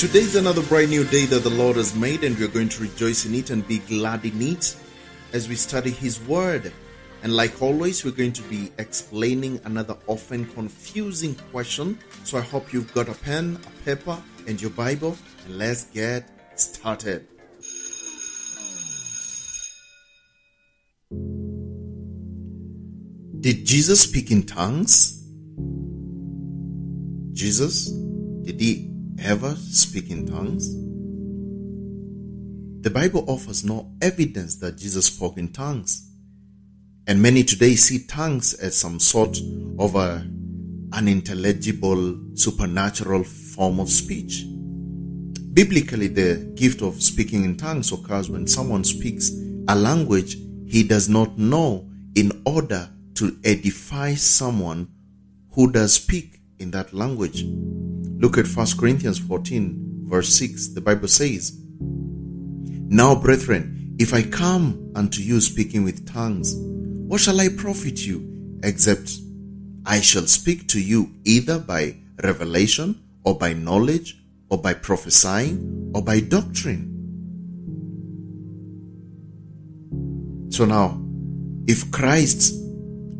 Today is another bright new day that the Lord has made, and we're going to rejoice in it and be glad in it as we study His Word. And like always, we're going to be explaining another often confusing question. So I hope you've got a pen, a paper, and your Bible, and let's get started. Did Jesus speak in tongues? Jesus, did he ever speak in tongues? The Bible offers no evidence that Jesus spoke in tongues. And many today see tongues as some sort of a unintelligible supernatural form of speech. Biblically, the gift of speaking in tongues occurs when someone speaks a language he does not know in order to edify someone who does speak in that language. Look at 1 Corinthians 14, verse 6. The Bible says, Now, brethren, if I come unto you speaking with tongues, what shall I profit you, except I shall speak to you either by revelation, or by knowledge, or by prophesying, or by doctrine? So now, if Christ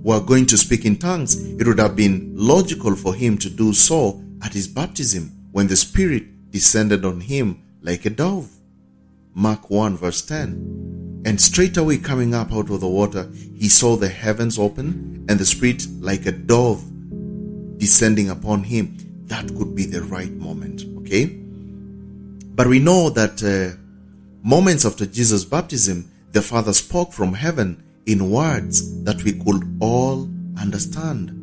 were going to speak in tongues, it would have been logical for him to do so at his baptism when the Spirit descended on him like a dove. Mark 1 verse 10. And straightway coming up out of the water, he saw the heavens open and the Spirit like a dove descending upon him. That could be the right moment, okay? But we know that uh, moments after Jesus' baptism, the Father spoke from heaven in words that we could all understand.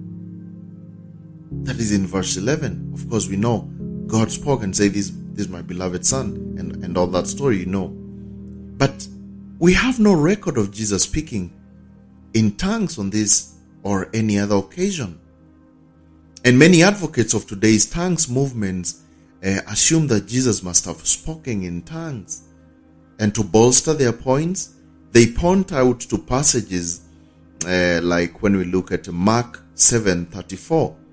That is in verse 11. Of course, we know God spoke and said, This, this is my beloved Son, and, and all that story, you know. But we have no record of Jesus speaking in tongues on this or any other occasion. And many advocates of today's tongues movements uh, assume that Jesus must have spoken in tongues. And to bolster their points, they point out to passages uh, like when we look at Mark 7:34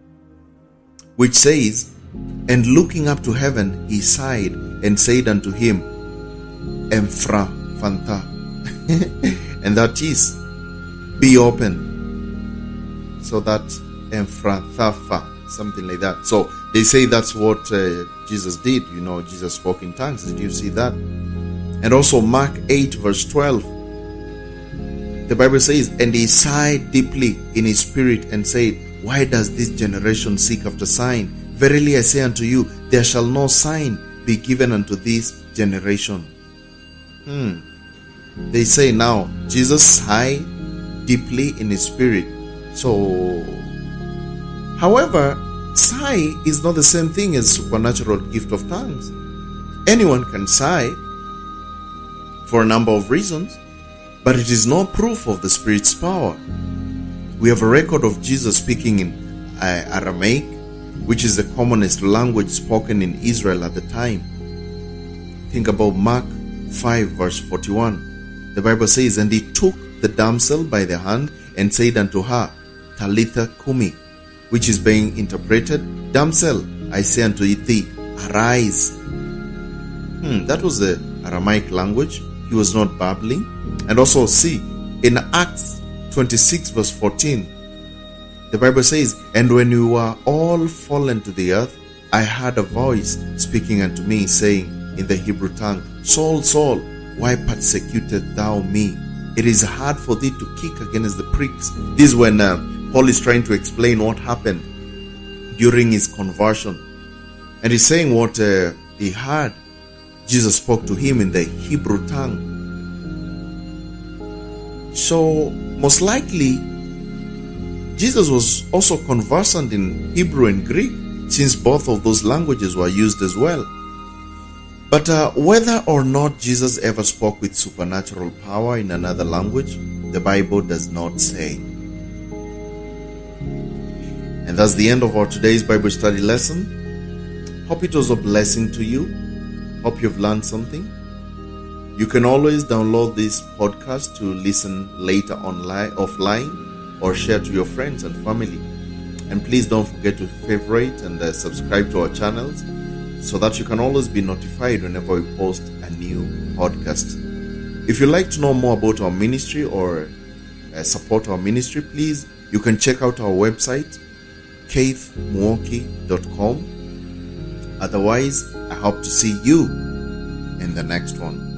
which says and looking up to heaven he sighed and said unto him Emphra Ephphatha and that is be open. So that Ephphatha something like that. So they say that's what uh, Jesus did. You know Jesus spoke in tongues. Did you see that? And also Mark 8 verse 12 the Bible says, And he sighed deeply in his spirit and said, Why does this generation seek after sign? Verily I say unto you, there shall no sign be given unto this generation. Hmm. They say now, Jesus sighed deeply in his spirit. So, however, sigh is not the same thing as supernatural gift of tongues. Anyone can sigh for a number of reasons but it is no proof of the Spirit's power. We have a record of Jesus speaking in uh, Aramaic, which is the commonest language spoken in Israel at the time. Think about Mark 5, verse 41. The Bible says, And he took the damsel by the hand and said unto her, Talitha cumi, which is being interpreted, Damsel, I say unto thee, arise. Hmm, that was the Aramaic language. He was not babbling. And also see in Acts 26 verse 14, the Bible says, And when we were all fallen to the earth, I heard a voice speaking unto me, saying in the Hebrew tongue, Saul, Saul, why persecutest thou me? It is hard for thee to kick against the pricks. This is when uh, Paul is trying to explain what happened during his conversion. And he's saying what uh, he heard. Jesus spoke to him in the Hebrew tongue. So, most likely, Jesus was also conversant in Hebrew and Greek, since both of those languages were used as well. But uh, whether or not Jesus ever spoke with supernatural power in another language, the Bible does not say. And that's the end of our today's Bible study lesson. Hope it was a blessing to you. Hope you've learned something. You can always download this podcast to listen later online, offline, or share to your friends and family. And please don't forget to favorite and uh, subscribe to our channels so that you can always be notified whenever we post a new podcast. If you'd like to know more about our ministry or uh, support our ministry, please, you can check out our website, keithmuoki.com. Otherwise, I hope to see you in the next one.